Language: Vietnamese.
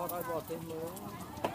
có đói bọt thêm nữa.